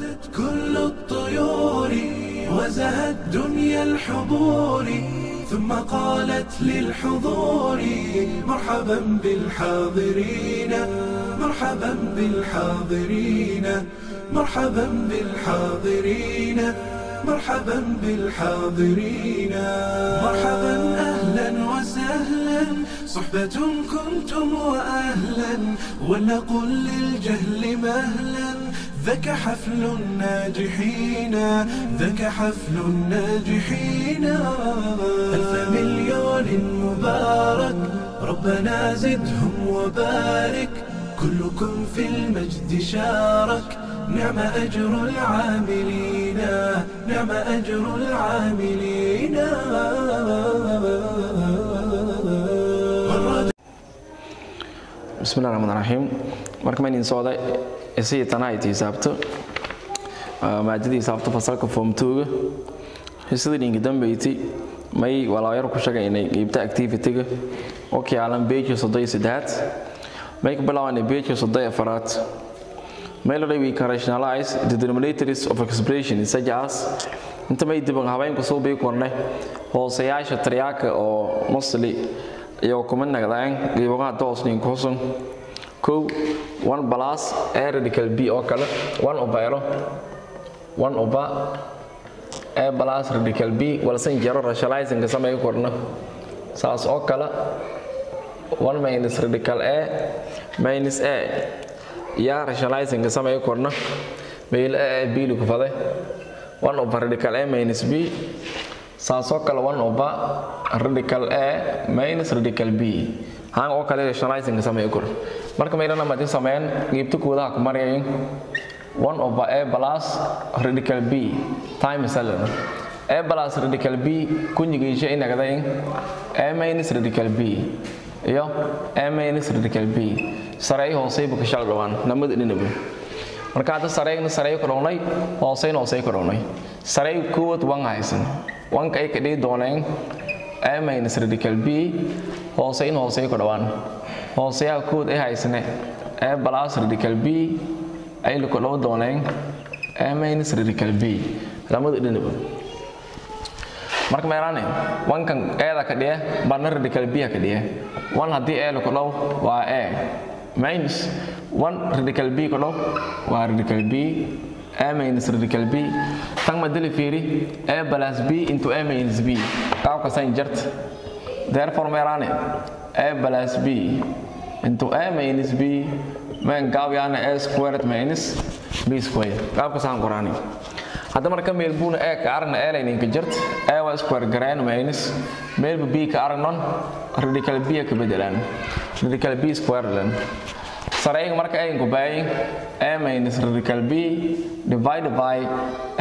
وردت كل الطيور وزهت دنيا الحضور ثم قالت للحضور مرحبا بالحاضرين مرحبا بالحاضرين مرحبا بالحاضرين مرحبا بالحاضرين. مرحبا أهلا وسهلا صحبة كنتم واهلا ولنقل للجهل مهلا. ذاك حفل الناجحين ذاك حفل الناجحين. ألف مليون مبارك ربنا زدهم وبارك. كلكم في المجد شارك. نعم أجر العاملين نعم أجر العاملين. bismillahi raxmaan raxiim marka mayn socday isii tanahayti hisaabto maadadii hisaabto fasalka form twoga. Hisadii dhinki dambeyti may walaayar ku shagaynay qeybta activity-ga. Oo kiyaalan beejka soddon iyo saddexaad may ka bilaabanay beejka soddon iyo afaraad Melody we can rationalize the denominators of expression such as inta may dib habeenku soo bay kornay hoosayaasha triyaaka oo mostly iyo kuma nagdaan qiibaha toosnin kusun ko 1 plus a radical b oo kale 1 over ero 1 over a plus radical b wala san jaro rationalizing ka samay korna saas oo kale 1 minus radical a minus a yaa rationalizing ka samay korna meel a b lu ku faday. 1 over radical a minus b saasoo kale 1 over radical a minus radical b. Haan oo kale rationalizing ka samay kor marka meelana ma sameyn qeybta koodaha ku marayin 1 over a plus radical b times ln a plus radical b kunyigiisha inagadayn a minus radical b. Iyo a minus radical b. Sareey hoosaybu ka shal dhawaan namada dhinaba marka hadda sareeyna sareey ku dhawnay hoosayna hoosay ku dhawnay sareey koowad wan haysan wanka ay ka dhigi dooneen a radical b. Hoosayna hoosay ku dhawaan hoosayaha koowad ay haysane? A plus radical b. Ay la ku dhaw dooneen a minus radical b. Lamada dhinaba marka meeraane wankan eeda ka dhiye barna radical b ka dhiye. Wan haddii e la ku dhaw waa a minus 1 radical b ku dhaw waa radical b. A minus radical b. Tan ma dili fiiri a plus b into a minus b. Qaabka san jart. Therefore meeraane a plus b into a minus b men gaabyana a squared minus b square. Qaabka san qoraani hadda marka meel buuna a ka aragna a layninka jart a waa square garaan minus meelba b ka aragnon radical b ka bedelaan radical b square lan sarayga marka ay ku baay a minus radical b divided by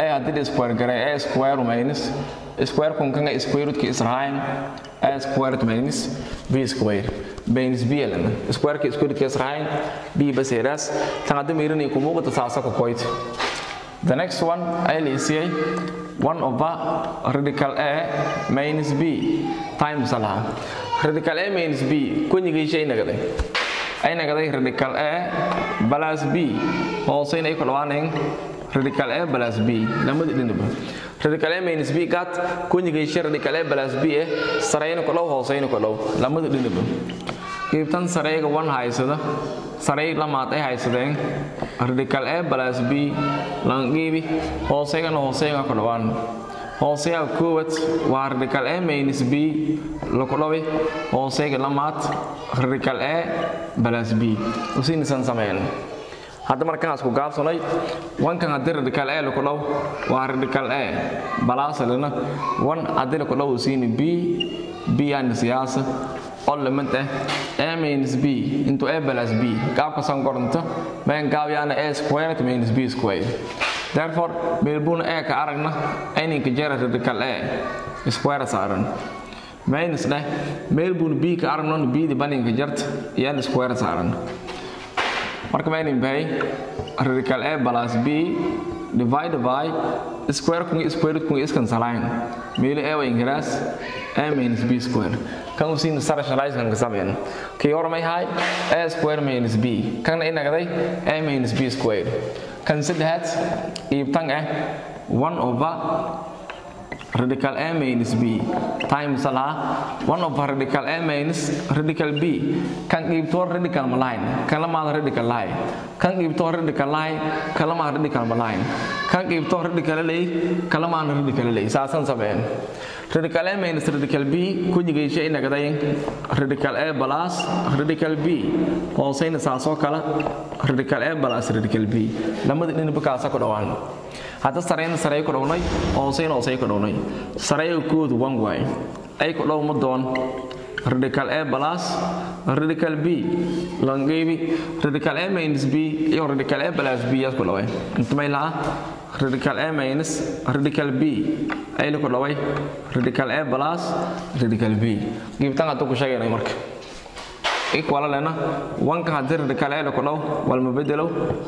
a haddii square garay a square minus square kun kan square root ki israayn a square minus b square minus b lan square ki square israayn b bas heras tan hadda miirani ku muuqata saasa ku koyt The next one, will say 1 over radical A minus B times Allah. Radical A minus B, kunyiga shay nagade. Ay nagade radical A plus B. Also inay kulwaanin radical A plus B. Lamad idinba. Radical A minus B gat kunyiga shay radical A plus B eh sarayna kulaw hoosayna kulaw. Lamad idinba. Qeybtan sarayga 1 haysada saray lamaad ay haysadeen radical a plus b langiibi hooseygana hooseyga ku dhawaan hooseyaha koowad waa radical a minus b laku dhawi hooseyga lamaad radical a plus b usiinisan sameyn hadda markaas ku gaabsanay wankan haddii radical a laku dhaw waa radical a balaasalina wan haddii laku dhaw usiini b b yani siyaasa. Element ah a minus b into a plus b. Qaabka san qoranta mayn gaabyana a squared minus b squared therefore meelbuna a ka aragna ayninka jera radical a square saaran minus dheh meelbuna b ka aragnon b baninka jarta iyan square saaran marka maynin bahay radical a plus b divided by square kun square root kun iskan salayn meelo a wa ingiraas a minus b square. Kan usiin rationalizing ka sameyn kii hore may hay a square minus b. Kan ay nagday a minus b square. Kan saddexaad qiibtan ah 1 over radical A minus B times lah 1 over radical A minus radical B. Kan qiibto radical maline kan lama radical line kan qiibto radical line kan lama radical maline kan qiibto radical lay kan lama radical lay saasan sabeen radical A minus radical B kunyigeysha ina gadayn radical A plus radical B. Hoosayna saasoo kala radical A plus radical B. Lamada dhinaba kaasa ku dhawaan. Hadda sareyna sarey ku dhawnay hoosayna hoosay ku dhawnay sareyga koodu one way. Ay ku dhow ma doon. Radical A plus radical B. Langeebi radical A minus B iyo radical A plus B yaas ku dhaway inta may laha radical A minus radical B. Ay ku dhaway radical A plus radical B. Giibtan hadda ku sheegaynay marka equal lena 1 ka haddii radical A la ku dhaw wal ma bedelo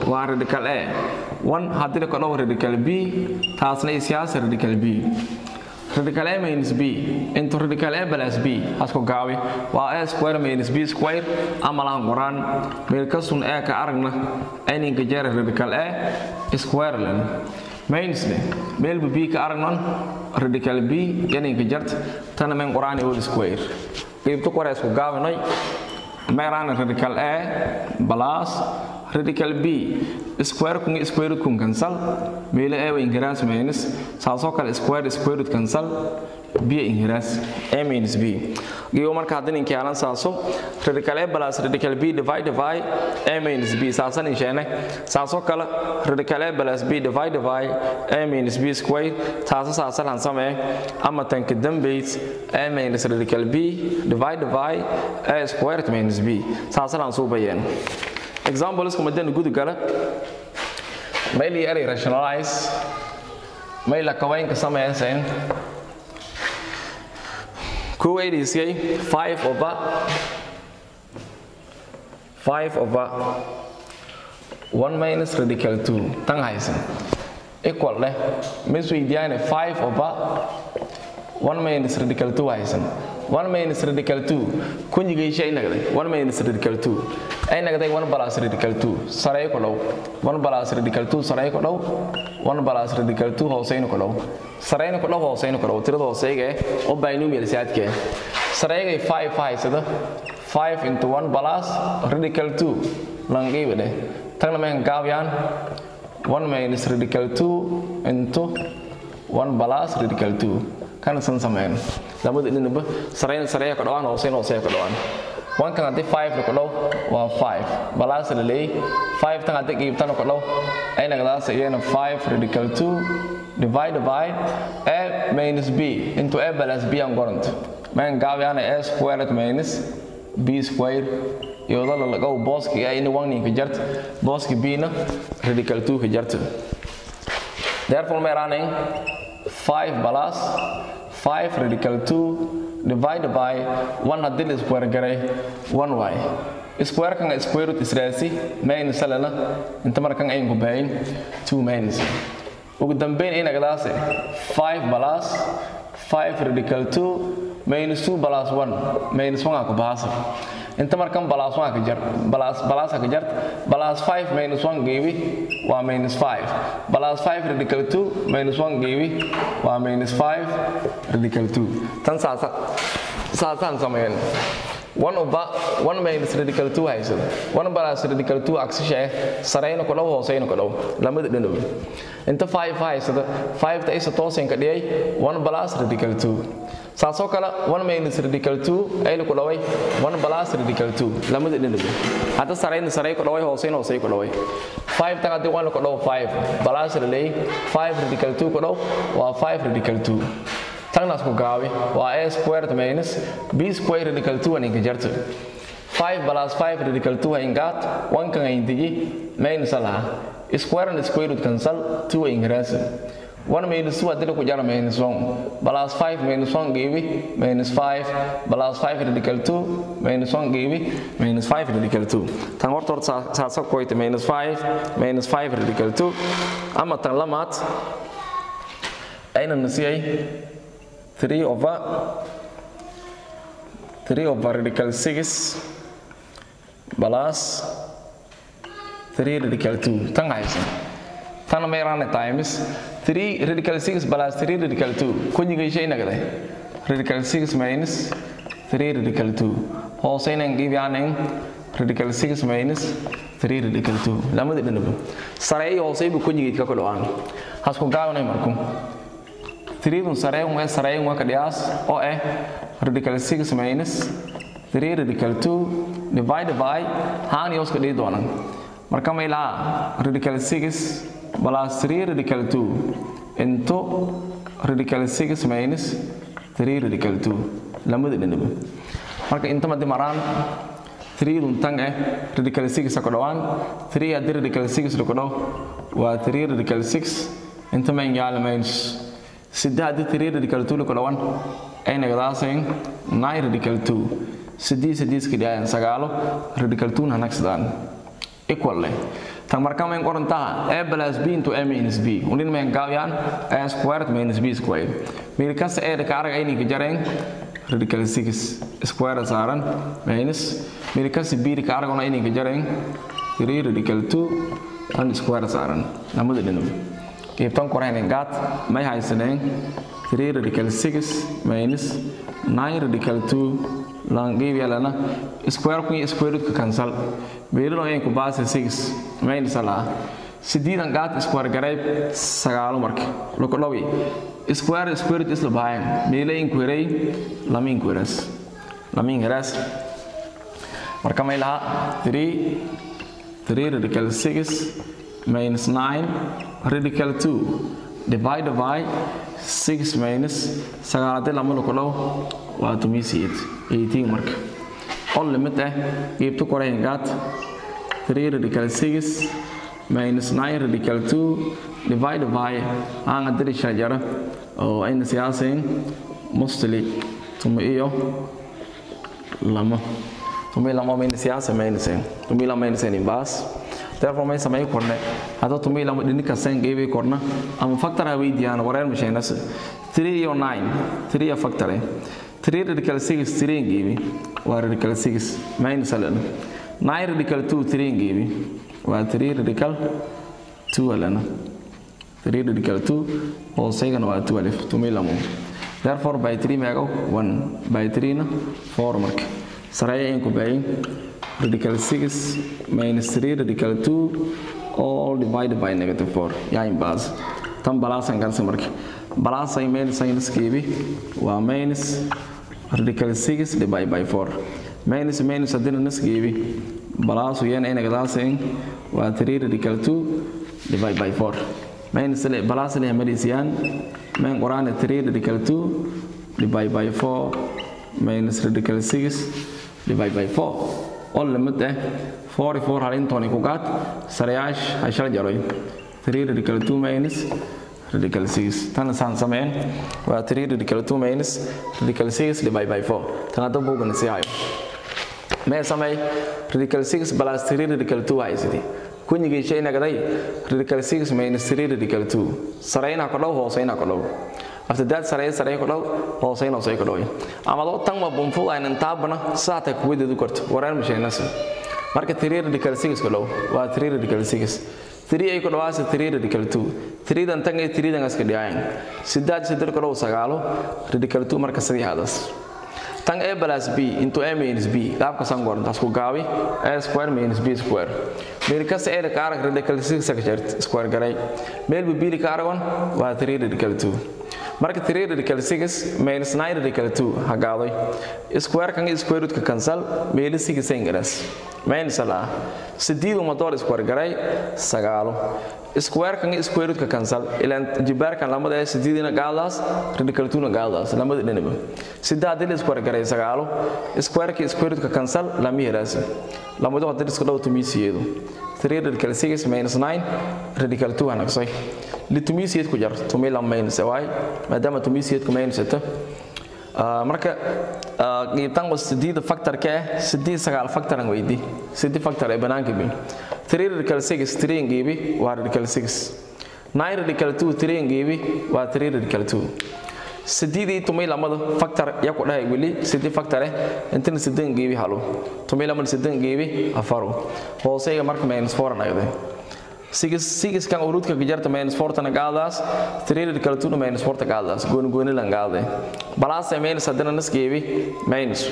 waa radical A. 1 haddii la ku dhaw radical B. Taasna isiyaas radical B radical A minus B. Into radical A plus B. Hasku gaabi waa A square minus B square. Ama laan qoraan meel ka sun A ka aragna ayninka jeer radical A square lena minus ne meel B ka aragnan radical B yaninka jart tana men qoraan whole square. Qeybta kore isku gaabinay meeraan radical A plus radical B square kun square root kun cancel. Meelo A way ingiraas minus saasoo kale square square root cancel. B ingiraas A minus B. Giyo marka hadin inkaalan saaso radical A plus radical B divide A minus B saasan insheene saasoo kale radical A plus B divide A minus B square taasa saasan han samee ama tanka dambeyd A minus radical B divide A square minus B saasan han bayeen examples kuma dan gudu gala. Mayli ari rationalize. Mayla kawayn ka sameeyeen ku weydiisay 5 over 5 over 1 minus radical 2 tan haysan equal leh mis weydiyaane 5 over 1 minus radical 2 haysan 1 minus radical 2 kunyigeysha ay nagday 1 minus radical 2 ay nagday 1 plus radical 2 saray ku dhow 1 plus radical 2 saray ku dhow 1 plus radical 2 hoosayna ku dhow sarayna ku dhow hoosayna ku dhow tirada hoosayga oo binomial saadka sarayga 5 haysada 5 into 1 plus radical 2 langayba dheh tagna meen gaabiyaan 1 minus radical 2 into 1 plus radical 2 kana san sameyn labada dhinaba sarayna saraya ka dhawaan hoosayna hoosaya ka dhawaan wankan haddii 5 la ku dhow waa 5 balaas la leeyay 5 tan haddii qiibtana ku dhow ay nagdaas iyana 5 radical 2 divided by a minus b into a plus b aan qorant man gaabyaana a squared minus b squared iyadoo la lagaw booski ay in wangnin ka jart booski b radical 2 ka jarta therefore may running 5 plus 5 radical 2 divided by 1 haddii la square garay 1y square kan square root israasi minus lana inta markan ayin ku baayin 2 minus ugu dambeyn ay nagdaas 5 plus 5 radical 2 minus 2 plus 1 minus 1 ku baasa inta markan plus 1 ka jar plus plus ka jar plus 5 minus 1 geewi waa minus 5 plus 5 radical 2 minus 1 geewi waa minus 5 radical 2 tan saasa saasaan sameeyeen 1 over 1 minus radical 2 haysada 1 plus radical 2 aksisha eh? Sarayna ku dhow hoosayna ku dhow lamada dhinaw inta 5 haysada 5 ta isa toosan ka dhiyay 1 plus radical 2 saasoo kale 1 minus radical 2 ayla ku dhaway 1 plus radical 2 lamada dhinaw hadda sarayna saray ku dhaway hoosayna hoosay ku dhaway 5 tan haddii 1 ku dhow 5 plus la leey 5 radical 2 ku dhow waa 5 radical 2 tagnaas ku gaabi waa a squared minus b square radical 2 aninka jarto 5 plus 5 radical 2 haingaat 1 kan haindigi minus alaha square and root cancel 2 ingiraasa 1 minus 2 haddii ku jara minus 1 plus 5 minus 1 geebi minus 5 plus 5 radical 2 minus 1 geebi minus 5 radical 2 tan horta horta saasa koyta minus 5 minus 5 radical 2 ama tan lamaad ayna nasiyay 3 over 3 over radical 6 plus 3 radical 2 tan haysan tan rana times 3 radical 6 plus 3 radical 2 conjugation nagade radical 6 minus 3 radical 2 hoosayna gibyaanin radical 6 minus 3 radical 2 lamada dhanaba sareey hoosaybu conjugate ka kudhawaan hasku gaawanay marku 3 dun sareey un sareey un ka dhiyaas oo ah radical 6 minus. 3 radical 2 divided by haan yoos ka dhigi doonaan marka may laha radical 6 plus 3 radical 2 into radical 6 minus 3 radical 2 lamada dhanaba marka inta madi maraan 3 dun tang eh radical 6 ka dhawaan 3 haddii radical 6 ku dhaw waa 3 radical 6 inta ma ingaala minus haddii 3 radical 2 ku dhawan ay nagadaaseen 9 radical 2 sidii sidiiska dhiyaayan sagaalo radical 2 na nagsadaan equal leh. Tan mayn qorantaha a plus b into a minus b. Unin mayn gaawiyaan a squared minus b squared. Meel kasta a ka arag ayni ka jareen radical 6 square saaran minus. Meel kasta b ka arag ayni ka jareen 3 radical 2 tan square saaran. Lamada dhinab qaybtan qorayna gaat may haysaneen 3 radical 6 minus 9 radical 2 lang geebyalana square kun square root ka cancel. Beelino ay ku baase 6 minus ala sidiidan gaat square garayb sagaalo marka loko dhawi square square root isla baayan meelay inquiry lamin inquiras lamin inquiras marka may laha 3 3 radical 6 minus 9 radical 2 divided by 6 minus sagaalade lama loko dhaw. Waa tumisiid 18 marka all limit ah geebta korayn gaat 3 radical 6 minus 9 radical 2 divided by aan adiri shajara oo ayna siyaasayn mostly tuma iyo lama. Tuma lama mayna siyaasa mayna sen tuma lama mayna sen baas therefore may samay korne. Hada tuma lama dhinika sen geebe korna. Ama factor ha weydiiyaan wareer mashaynas 3 iyo 9 3 ya factor eh. 3 radical 6 3 ngibi waa radical 6 minus alana 9 radical 2 3 ngibi waa 3 radical 2 alana 3 radical 2 hooseygana waa 2 alif. Tumilamu therefore by 3 meego 1 by 3 na 4 marka sareeya in ku baayin radical 6 minus 3 radical 2 all divided by negative 4 yaa in baas. Tan balaasan kansa marka balaasay minus sinuskeebi waa minus radical 6 divided by 4 minus minus haddina naskeebi balaasu yan ay nagadaaseen waa 3 radical 2 divided by 4 minus le balaas le marisiyaan men qoraane 3 radical 2 divided by 4 minus radical 6 divided by 4 all limit eh? 44 halintoni ku gaat sarayaash hashal jaroy 3 radical 2 minus radical 6 tan saan sameen waa 3 radical 2 minus radical 6 divided by 4 tan hadda buugan si hayo mee samay radical 6 plus 3 radical 2 haysidi kunyigii shay nagaday radical 6 minus 3 radical 2 sarayna ko dhow hoosayna ko dhow after saray saray ko dhow hoosayna hoosay ko dhow ama do tan ma bumfu aynan taabana saata ku wedeedu karto waran mashaynas marka 3 radical 6 ko dhow waa 3 radical 6 3 ay ku dhawaasa 3 radical 2 3 dan tan ay 3 dan aska dhiyaan sidaad sidar ko dhow sagaalo radical 2 marka sadii hadas. Tan a plus b into a minus b. Qaabka san goor intaas ku gaabi a square minus b square. Meel kasta a ka arag radical 6 ka jert square garay meel b ka aragon waa 3 radical 2 marka 3 radical 6 minus 9 radical 2 ha gaaday square kan square root ka cancel meel 6 sengaras minus la sidiidu motor square garay sagaalo. Square kan square root ka cancel ilan jibaar kan lamada ee sidiidina gaadaas radical 2 na gaadaas lamada dhinaba sidaa dil square garay sagaalo. Square ki square root ka cancel lama lamadu hadir isku dhaw tumisiyeedu 3 radical 6 minus 9 radical 2 anagsay litumisiyeed ku jar tumi lam minus waay maadaama tumisiyeed ku minus ta marka qiibtan was sideed factor ka ah sideed sagaal factor aan weydi sideed factor ee banaanka bi 3 radical 6 3 ngibi waa radical 6 9 radical 2 3 ngibi waa 3 radical 2 sideedii tumay lamada factor ya ku dhahay wili sideed factor eh intan sideed ngibi halo. Tumay lamada sideed ngibi afaro. Hooseyga marka minus 4 aan ayday sigis kan urudka gajarta minus 4 tana gaadaas 3 radical 2 minus 4 gaadaas. Gooni gooni lan gaade balance minus hadana nasgeebi minus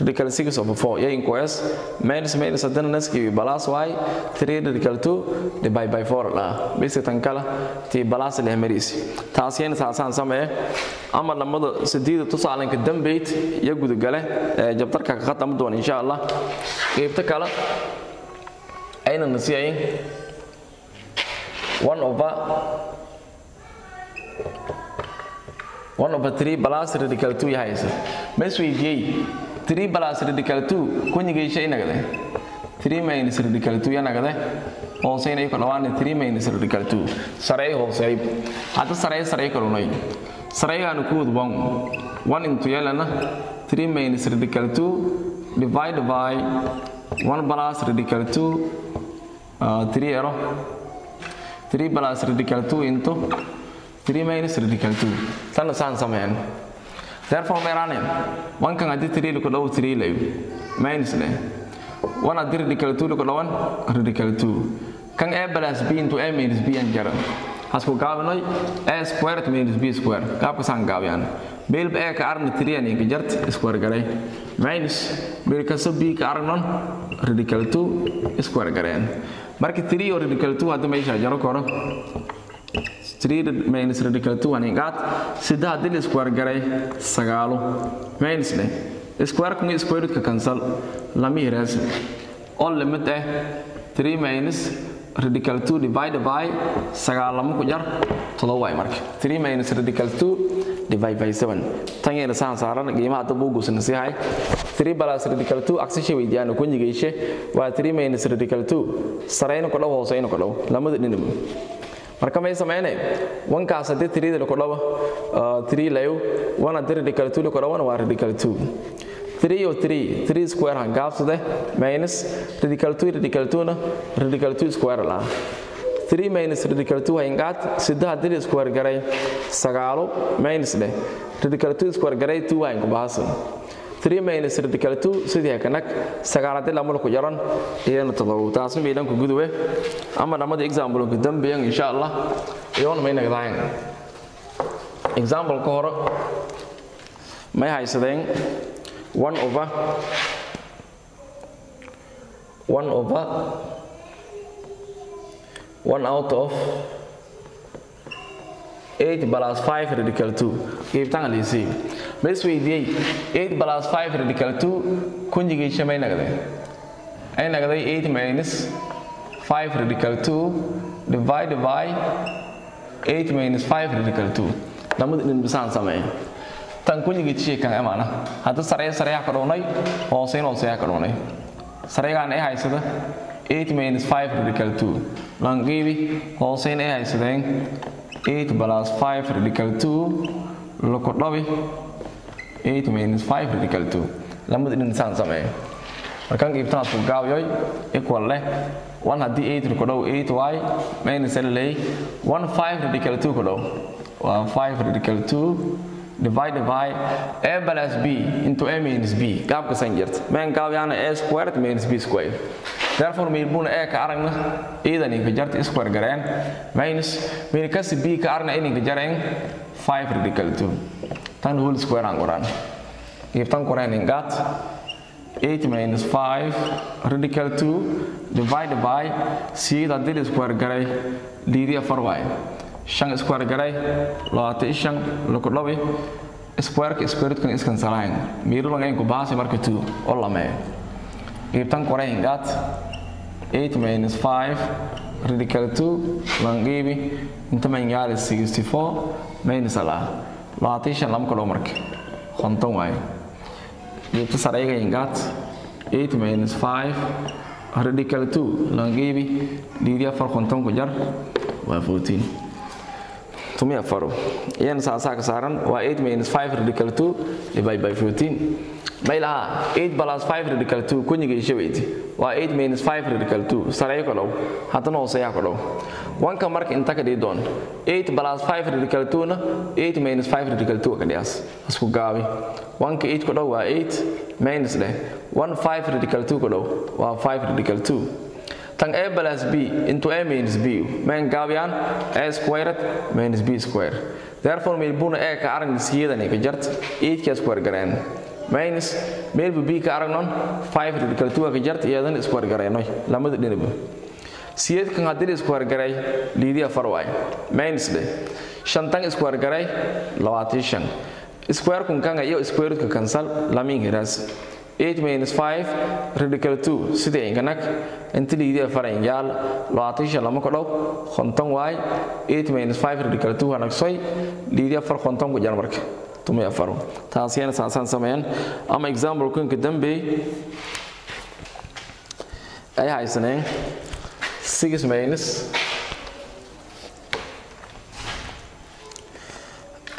radical 6 over 4 yain ko s minus minus hadana nasgeebi balance y 3 radical 2 divide by 4 la. Bisi tan kala ti balance leh marisi taas yeen saasan samee. Ama lamada sideed tusaalanka dambeyd ya gudugale jabtarka ka khatam doon insha Allah. Qaybta kala ayna nasiyayn. 1 over 1 over 3 plus radical 2 yahaysa mes weydiyey 3 plus radical 2 kunyigeysha inagade 3 minus radical 2 yanagade hooseynay ku dhawaan 3 minus radical 2 sarey hoosey hadda sarey sarey kalunay sareygaanu ku wadban 1 into yelana 3 minus radical 2 divided by 1 plus radical 2 3 error 3 plus radical 2 into. 3 minus radical 2 tan saan sameeyaan therefore meerane one kan adi 3 liko dhaw 3 layo minus le one adi radical 2 liko dhawan radical 2 kan a plus b into a minus b an jara. Hasku gaabinoy a square minus b square. Gaabka saan gaabiyaan beel a ka arna 3 ani ka jart square garay minus beel ka sub b ka arnon radical 2 square gareen marka 3 oo radical 2 hadda meesha jaro koro. 3 minus radical 2 ani qaad sida haddii la square garay sagaalo minus le square kun square root ka cancel lama yiraas all limit eh 3 minus radical 2 divided by sagaalamo ku jar todoba way marka 3 minus radical 2 divide by 7 tan yana saan saaran qiimaha hadda buu guusan sihay 3 plus radical 2 aksisha weydiyaan ku nyigeyshe waa 3 minus radical 2 sareyna ku dhaw hooseyna ku dhaw lamada dhinib marka may sameynay? Wankaas haddii 3 ku dhaw 3 layo wana radical 2 ku dhawana waa radical 2 3 or 3 3 square han gaafsade minus radical 2 radical 2 na radical 2 square la 3 minus radical 2 hayn qaad sida haddii square garay sagaalo minus le. Radical 2 square garay 2 hayn ku baasan 3 minus radical 2 sidii kanak sagaaladii lama ku jaran iyana todoba taasna meelan ku gudube ama dhamada example ku dambeeyay insha Allah iyoon may nagdaan example ka hore may haysadeen 1 over 1 over 1 out of 8 plus 5 radical 2 qaybtan alisi bes weydiyey 8 plus 5 radical 2 kunjigiisha may nagday ay nagday 8 minus 5 radical 2 divided by 8 minus 5 radical 2 lamada dhin bisaan sameey tan kunjigiisha kan amaana hadda sarey sareeya ka dhownay hooseyn hooseeya ka dhownay sareegaan ay haysada 8 minus 5 radical 2 langibi hooseyn ay haysadeen 8 plus 5 radical 2 loko dhabi 8 minus 5 radical 2 lamada dhin saan sameeyo markaan qiibtanaad ku gaabiyoy equal leh 1 haddii 8 ku dhow 8y minus lay 1 5 radical 2 ku dhow waa 5 radical 2 divided by a plus b into a minus b. Gaabka san jirta meen gaabyaana a squared minus b squared. Therefore meelbuna a ka aragna iidan inka jarta square gareen minus meelkasi b ka aragna ininka jareen 5 radical 2 tan whole square aan qoraan iftan qoreen ingaat 8 minus 5 radical 2 divided by siida dil square garay liidiya farwaay shan square garay labaatan shan laku dhabi squareka squareedkan iskan salayn miirulaga inku baasi marka 2 oo lameeyo qiibtan qoreen ingaat 8 minus 5 radical 2 langibi inta manyaali 64 minus ala labaatan shan lama kadhow marka konton waaye qiibta sarayga ingaat 8 minus 5 radical 2 langibi dhiidi afar konton ku jar. Waa 14 iyana saasaa ka saaran waa 8 minus 5 radical 2 divide by 14 may lahaa 8 plus 5 radical 2 kunyiga ishabeyti waa 8 minus 5 radical 2 sareeyo ka dhow haddana hooseeyaa ka dhow wanka marka inta ka dhii doon 8 plus 5 radical 2 na 8 minus 5 radical 2 ka dhiyaas isku gaabi wanka 8 ka dhow waa 8 minus leh 1 5 radical 2 ka dhow waa 5 radical 2 tan a b into a minus b. Main gaabiyaan a squared minus b square therefore meel buna a ka aragna siyeedan ka jart 8 ka square gareen minus meel b ka aragnon 5 radical 2 ka jart iyadan square gareenoy lamada dhinaba siyeed kan haddii square garay liidiya far waay minus de. Shantan square garay 25 square kun kan iyo square root ka 8 minus 5 radical 2 sidee inganak inta liidiya farayn yaal 25 lama kodhow konton waay 8 minus 5 radical 2 hanagsoy liidiya far konton ku jar marka tumay afaro taasiyana saasaan sameeyaan ama example kunka dambe ay haysaneen 6 minus.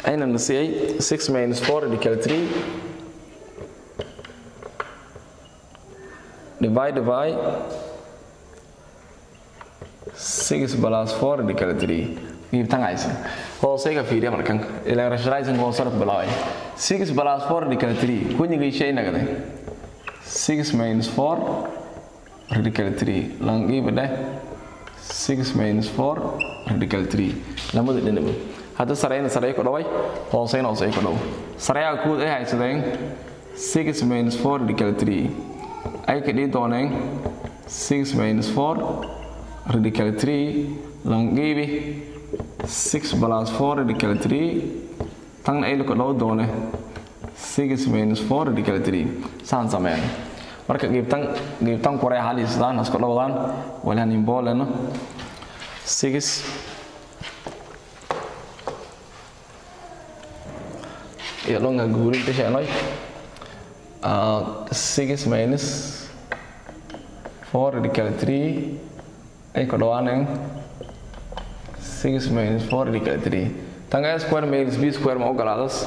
Ayna nasiyay 6 minus 4 radical 3 divided by 6 plus 4 radical 3 giibtan haysan hooseyga fiiriya markan ilan rationalizing hoosana ku bilaabay 6 plus 4 radical 3 kunyigay shay nagade 6 minus 4 radical 3 langiiba dheh 6 minus 4 radical 3 lamada dhinaba hadda sareyna sarey ku dhaway hooseyna hoosey ku dhow sareyaha kuud ay haysadeen 6 minus 4 radical 3 ay ka dhihi dooneen 6 minus 4 radical 3 langiibi 6 plus 4 radical 3 tan ay ku dhow doone 6 minus 4 radical 3 saan sameeyaan marka giibtan kuray haliisdaan hasku dhowdaan walaan imbooleno 6 iyo longa guurin tashaanoy 6 minus 4 radical 3 ay ku dhawaaneen 6 minus 4 radical 3 tan a square minus b square ma ogolaadas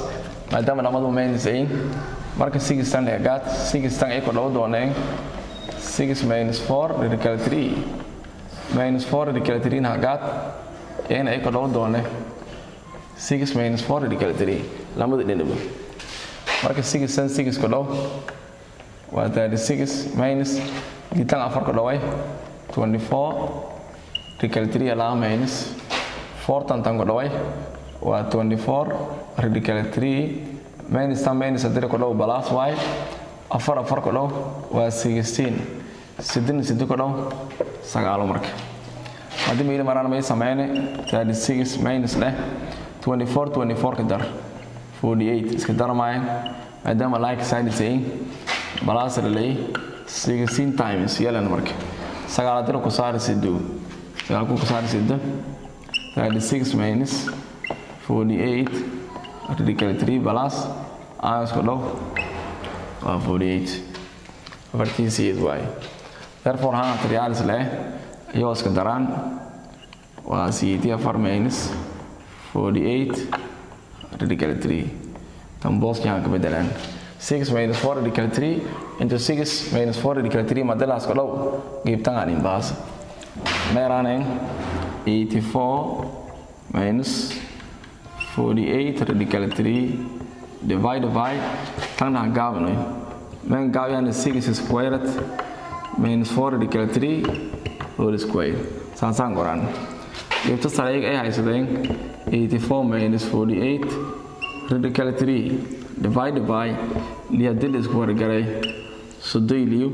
maadaama lamadu minus ayin marka 6 tan ee gaat 6 tan ku dhaw dooneen 6 minus 4 radical 3 minus 4 radical 3 na een ay ku dhaw doone 6 minus 4 radical 3 lamada dhinaba marka 6 tan 6 ku dhaw waa 36 minus gitan afar ku dhaway 24 radical 3 alaa minus 4 tan tan ku dhaway waa 24 radical 3 minus tan minus haddii ku dhaw plus y. Afar afar ku dhaw waa 16 sidin sidi ku dhaw sagaalo marka. Haddii miili maraan may sameyne 36 minus leh. 24 24 ka dar. 48 iska darmayan maadaama sayin plus lalay 16 times yelan marka sagaal haddii ku saari sido sagaal ku saari sido 36 minus 48 radical 3 plus ayos ku dhaw waa 48 afartiisiid waay therefore haan materiaalis leh iyoo iska daraan waa siiti afar minus 48 radical 3 tan booski haan ka bedelaan 6 minus 4 radical 3 into 6 minus 4 radical 3 madalaas ku dhaw giibtan aan imbaas meeraaneen 84 minus 48 radical 3 divided by tan aan gaabinoy men gaabiyaan 6 squared minus 4 radical 3 whole square. Saasaan qoraan dhibto sareeg ay haysadeen 84 minus 48 radical 3 divided by liyadil isku wargaray sodoyliyo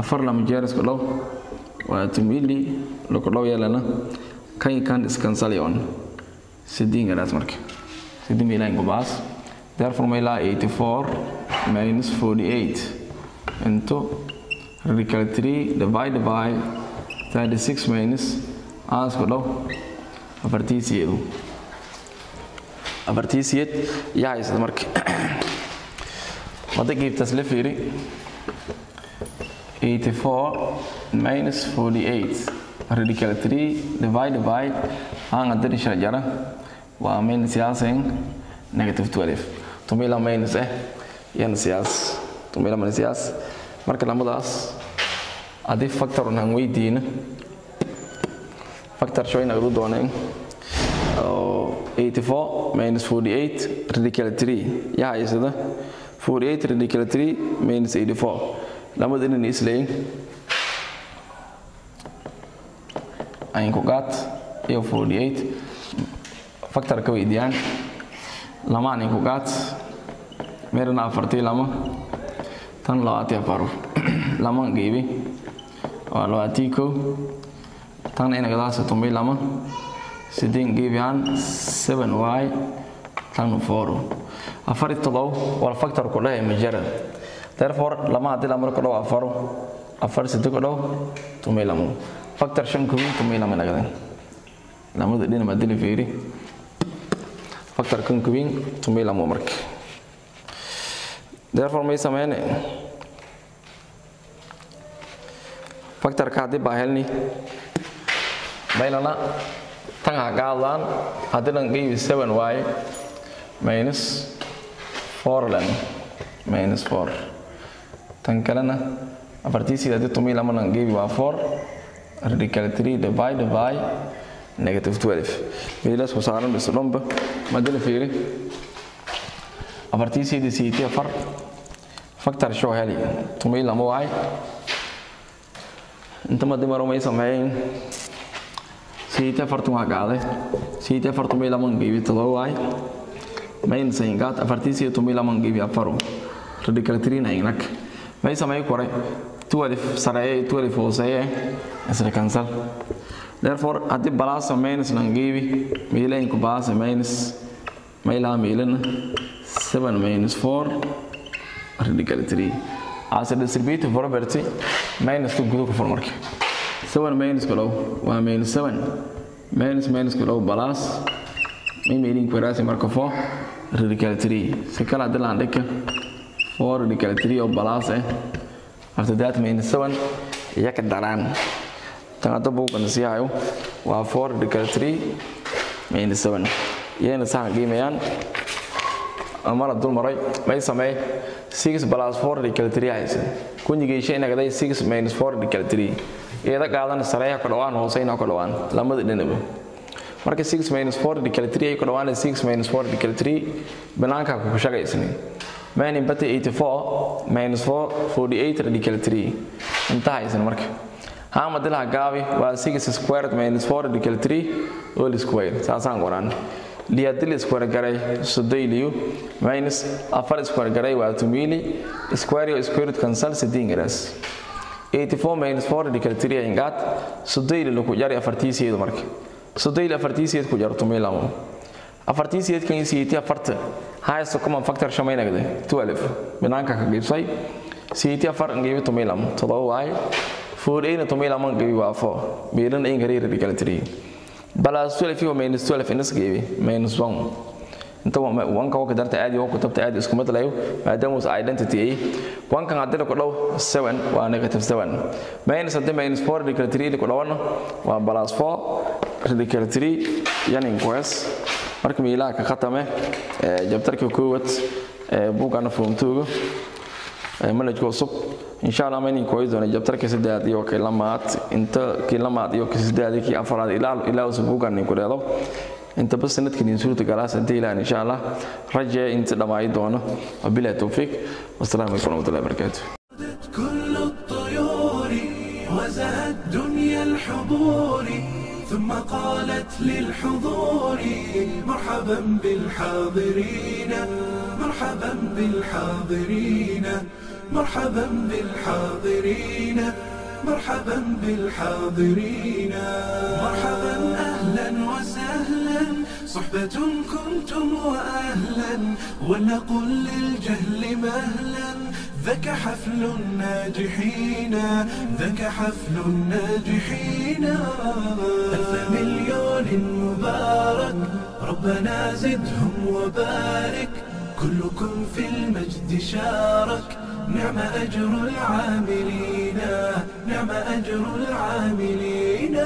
afar lama jeer isku dhow waa tumili laku dhow yeelana kan kan iskansalion sidiin garaas marka sidii miilaan gubaas therefore laa 84 minus 48 into radical 3 divided by 36 minus aansku dhow afartiisiyeedu afartiisiyeed yaa haysada marka wadda giibtaas la fiiri. 84 minus 48 radical 3 divided by aan hadani shara jara waa minus yaaseen negative 12 tumila minus eh yana siyaas. Tumila minus yaas marka lamadaas haddii factor aan weydiina factor show inagadu dooneen 84 minus 48 radical 3 yaa haysada 48 radical 3 minus 84 lamada inan isleeyin ayinku qaad iyo 48 factor ka weydiyaan lama ayinku qaad meerna afartii lama. Tan labaati afar lama geebi waa labaatii kow tan inagadaas tumay lama sideen geebiyaan 7 y tan 4 afari todob wal factor ku dhahay majara therefore lama haddii la marko dhaw afaro afar sidoo ku dhaw tumay lama factor shan ku tumay lama nagadan lamada dhina ma dili fiiri. Factor kan ku tumay lama marka. Therefore may sameeyne factor ka haddii baa helni baynana tan ha qaadaan haddii lan geebi 7 y minus 4 lan minus 4 tan kalena afartiisii haddii tumii lama lan geebi waa 4 radical 3 divide by negative 12 meelas ku saaran bis dhomba madala fiiri afartiisii di siiti afar factor show heli tumii lama waay inta madi siiti afartan waa qaaday afartan may laman geebi todoba waay mayn saingaat afartiisii tumii laman geebi afaro radical 3 na ingnak may sameey kore. 12 sareeye 12 hooseeye isla cancel. Therefore haddii balaasa minus lan geebi miilayinku balaasa minus maylaa miilana 7 minus 4 radical 3 as a distributive property minus 2 gudu ku fur marka 7 minus kalow waa minus 7 minus minus kalow balas. May meeling kwaraasi marka 4 radical 3 si kala haddii laan 4 radical 3 oo balas eh. After that minus 7 iya ka daraan tan hadda buugan sii hayo waa 4 radical 3 minus 7 iyana sahan qiimayaan amala dul maray may samee 6 plus 4 radical 3 haysa kunyigeysha inagaday 6 minus 4 radical 3 iyada qaadan sareeya ku dhawaan hooseyna ku dhawaan. Lamada dhinaba marka 6 minus 4 radical 3 ay ku dhawaan 6 minus 4 radical 3 banaanka ku shaqaysani man impati 84 minus 4 48 radical 3 inta haysan marka. Hama dilaha gaabi waa 6 squared minus 4 radical 3 all square. Saasaan qoraan liyadil square garay sodayliyo minus afar square garay waa tumili square iyo square root cancel sidin garas 84 minus 4 radical 3 ingat sodayli lagu jari afartiisiyeedu marka sodayli afartiisiyeed ku jarto meelamo afartiisiyeed kan siiti afarta highest common factor shamaynagde 12 banaanka ka qeybsay siiti afar ngeebi tumeelamo todoba waay 48 tumeelamo ngeebi waa 4 meelan in gari radical 3 balas 12 iyo minus 12 inas geebi minus 1 inta wanka waka darta aadi waka tabta aadi isku mid layo maadaama us identity ay wankan haddii ku dhow 7 waa negative 7 minus haddii minus 4 radical 3 ku dhawano waa balas 4 radical 3 yani inquest marka miilaha ka khatame jabtarka koowaad buugana foomtooga manhajka cusub insha allah maynin kooyi doona jabtarka saddeaad iyo kii lamaad inta kii lamaad iyo kii saddeaad kii afaraad ilaa ilaa usu buugan ku dheedo inta bas sanadkan in suurta galaas inta ilaa insha allah rajee inta dhamaayi doono wabilahi tawfiiq wasalaamu calaykum warahmatullahi wabarakaatuh كل الطيور وزهت دنيا الحضور ثم قالت للحضور مرحبا بالحاضرين مرحبا بالحاضرين مرحبا بالحاضرين مرحبا بالحاضرين. مرحبا أهلا وسهلا. صحبة كنتم واهلا. ولنقل للجهل مهلا. ذاك حفل الناجحين ذاك حفل الناجحين. ألف مليون مبارك. ربنا زدهم وبارك. كلكم في المجد شارك. نعم أجر العاملين نعم أجر العاملين.